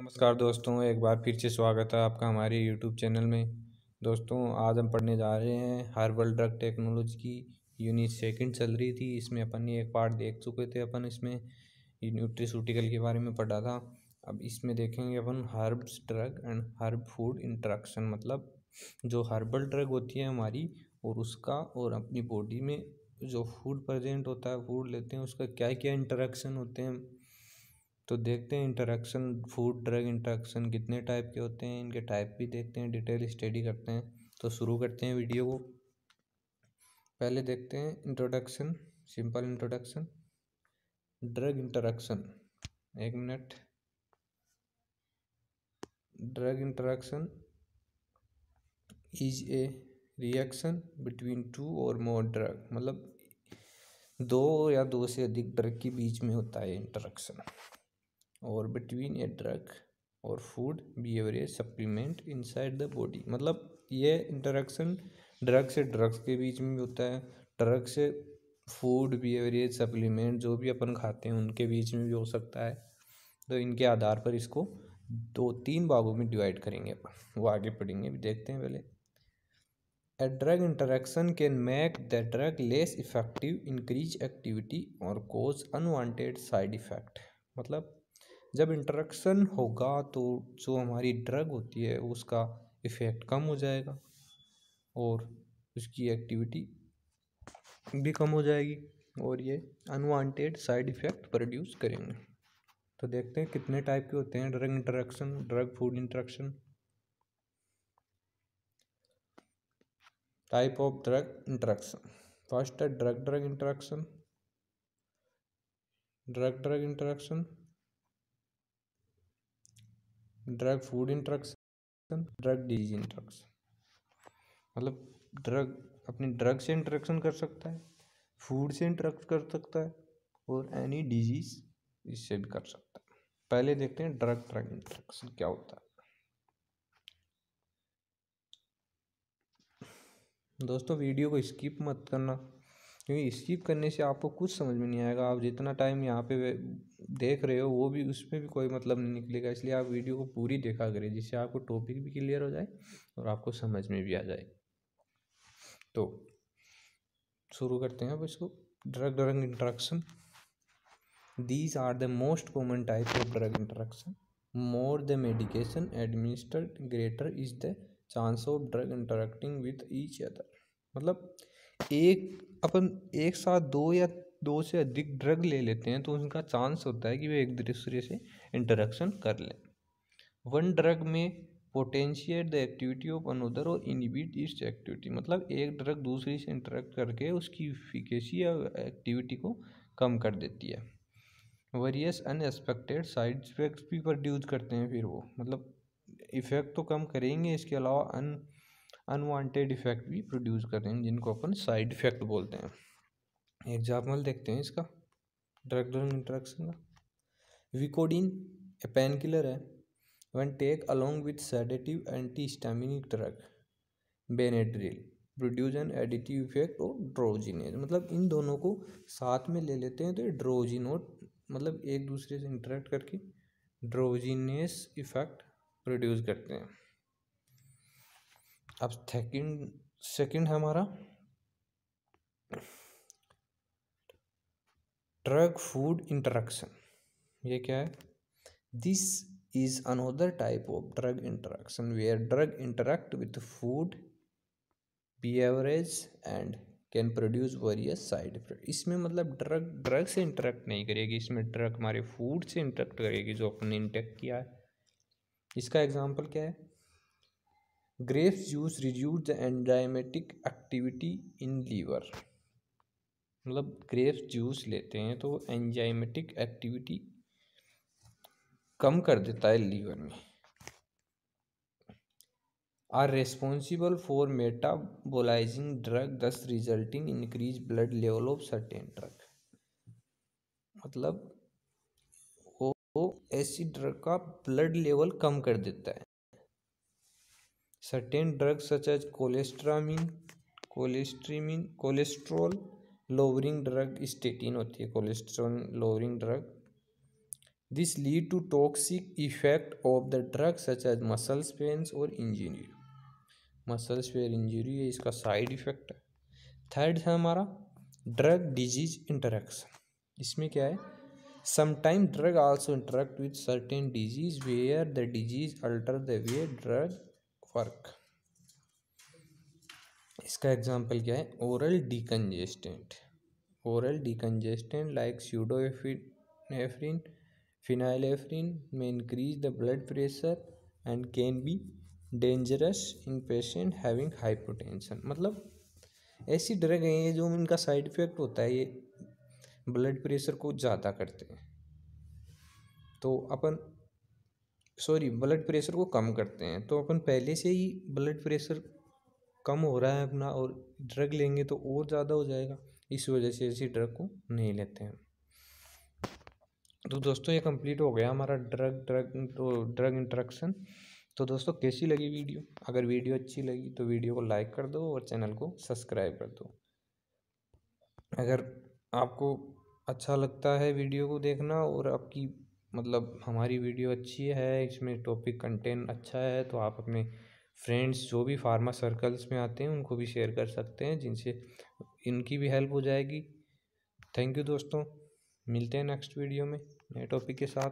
नमस्कार दोस्तों, एक बार फिर से स्वागत है आपका हमारे यूट्यूब चैनल में। दोस्तों, आज हम पढ़ने जा रहे हैं हर्बल ड्रग टेक्नोलॉजी की यूनिट सेकंड चल रही थी। इसमें अपन ने एक पार्ट देख चुके थे अपन, इसमें न्यूट्रीसूटिकल के बारे में पढ़ा था। अब इसमें देखेंगे अपन herbs drug and herb food interaction मतलब जो हर्बल ड्रग होती है हमारी और उसका और अपनी बॉडी में जो फ़ूड प्रजेंट होता है फ़ूड लेते हैं, उसका क्या क्या इंटरेक्शन होते हैं। तो देखते हैं इंटरेक्शन फ़ूड ड्रग इंटरेक्शन कितने टाइप के होते हैं, इनके टाइप भी देखते हैं डिटेल स्टडी करते हैं। तो शुरू करते हैं वीडियो को। पहले देखते हैं introduction simple introduction drug interaction एक minute drug interaction is a reaction between two और मोर ड्रग मतलब दो या दो से अधिक ड्रग के बीच में होता है इंटरेक्शन और बिटवीन ए ड्रग और food beverage supplement inside the body मतलब ये इंटरेक्शन ड्रग से ड्रग्स के बीच में भी होता है। ड्रग से फ़ूड बिहेवियरेज सप्लीमेंट जो भी अपन खाते हैं, उनके बीच में भी हो सकता है। तो इनके आधार पर इसको दो तीन भागों में डिवाइड करेंगे अपन। वो आगे पढ़ेंगे भी देखते हैं पहले। A drug interaction can make the drug less effective increase activity और कोज अनवांटेड साइड इफ़ेक्ट मतलब जब इंटरेक्शन होगा तो जो हमारी ड्रग होती है, उसका इफ़ेक्ट कम हो जाएगा और उसकी एक्टिविटी भी कम हो जाएगी और ये अनवांटेड साइड इफ़ेक्ट प्रोड्यूस करेंगे। तो देखते हैं कितने टाइप के होते हैं drug interaction drug food interaction type of drug interaction first है drug drug interaction drug drug interaction drug food interaction, drug disease interaction. मतलब ड्रग, अपनी ड्रग से इंट्रक्शन कर सकता है, फ़ूड से इंट्रक्ट कर सकता है, और एनी डिज़ीज़ इससे भी कर सकता है। पहले देखते हैं ड्रग ड्रग इंट्रक्शन क्या होता है। दोस्तों, वीडियो को स्किप मत करना, क्योंकि स्किप करने से आपको कुछ समझ में नहीं आएगा। आप जितना टाइम यहाँ पे देख रहे हो, वो भी उसमें भी कोई मतलब नहीं निकलेगा, इसलिए आप वीडियो को पूरी देखा करें, जिससे आपको टॉपिक भी क्लियर हो जाए और आपको समझ में भी आ जाए। तो शुरू करते हैं अब इसको। Drug drug interaction these are the most common type of drug interaction more the medication administered greater is the chance of drug interacting with each other मतलब एक, अपन एक साथ दो या दो से अधिक ड्रग ले लेते हैं तो उनका चांस होता है कि वे एक दूसरे से इंटरेक्शन कर लें। One drug may potentiate the activity of another और इनिबिट इट्स एक्टिविटी। मतलब एक ड्रग दूसरी से इंटरेक्ट करके उसकी इफिकेसी या एक्टिविटी को कम कर देती है। वेरियस अनएक्सपेक्टेड साइड इफेक्ट्स भी प्रोड्यूस करते हैं फिर वो। मतलब इफ़ेक्ट तो कम करेंगे, इसके अलावा अन, अनवांटेड इफ़ेक्ट भी प्रोड्यूस करते हैं, जिनको अपन साइड इफ़ेक्ट बोलते हैं। एग्ज़ाम्पल देखते हैं इसका? ड्रग ड्रग इंट्रैक्शन का? विकोडिन ए पेन किलर है। When take along with sedative antihistaminic drug Benadryl produce an additive effect और ड्रोजिनेज मतलब इन दोनों को साथ में ले लेते हैं तो ड्रोजिनोट मतलब एक दूसरे से इंटरेक्ट करके ड्रोजिनेस इफ़ेक्ट प्रोड्यूस करते हैं। अब सेकंड सेकंड है हमारा। ड्रग फ़ूड इंटरेक्शन ये क्या है? This is another type of drug interaction interaction where drug interact with food beverage and can produce various side effect इसमें मतलब ड्रग ड्रग से इंटरेक्ट नहीं करेगी, इसमें ड्रग हमारे फ़ूड से इंटरेक्ट करेगी जो अपने इंटेक्ट किया है। इसका एग्ज़ाम्पल क्या है? Grapes juice reduce the enzymatic activity in liver मतलब ग्रेप्स जूस लेते हैं तो एंजाइमेटिक एक्टिविटी कम कर देता है लीवर में। Are responsible for metabolising drug, thus resulting increase blood level of certain drug मतलब वो ऐसी ड्रग का ब्लड लेवल कम कर देता है। Certain drugs such as cholestyramine cholestyramine, cholesterol lowering drug statin होती है, cholesterol lowering drug. This lead to toxic effect of the drug such as muscles pains और इंजरी मसल्स पेयर इंजरी है, इसका side effect है. Third है हमारा drug disease interaction इसमें क्या है? Sometime drug also interact with certain disease where the disease alter the way drug work इसका एग्जांपल क्या है? Oral decongestant oral decongestant like pseudoephedrine phenylephrine may increase the blood pressure and can be dangerous in patient having hypotension मतलब ऐसी drug हैं ये जो इनका side effect होता है, ये ब्लड प्रेशर को ज़्यादा करते हैं। तो अपन सॉरी ब्लड प्रेशर को कम करते हैं। तो अपन पहले से ही ब्लड प्रेशर कम हो रहा है अपना और ड्रग लेंगे तो और ज़्यादा हो जाएगा। इस वजह से इसी ड्रग को नहीं लेते हैं। तो दोस्तों, ये कंप्लीट हो गया हमारा ड्रग ड्रग तो ड्रग इंट्रक्शन तो दोस्तों, कैसी लगी वीडियो? अगर वीडियो अच्छी लगी तो वीडियो को लाइक कर दो और चैनल को सब्सक्राइब कर दो। अगर आपको अच्छा लगता है वीडियो को देखना और आपकी मतलब हमारी वीडियो अच्छी है, इसमें टॉपिक कंटेंट अच्छा है तो आप अपने फ्रेंड्स जो भी फार्मा सर्कल्स में आते हैं, उनको भी शेयर कर सकते हैं, जिनसे इनकी भी हेल्प हो जाएगी। थैंक यू दोस्तों। मिलते हैं नेक्स्ट वीडियो में। नए टॉपिक के साथ।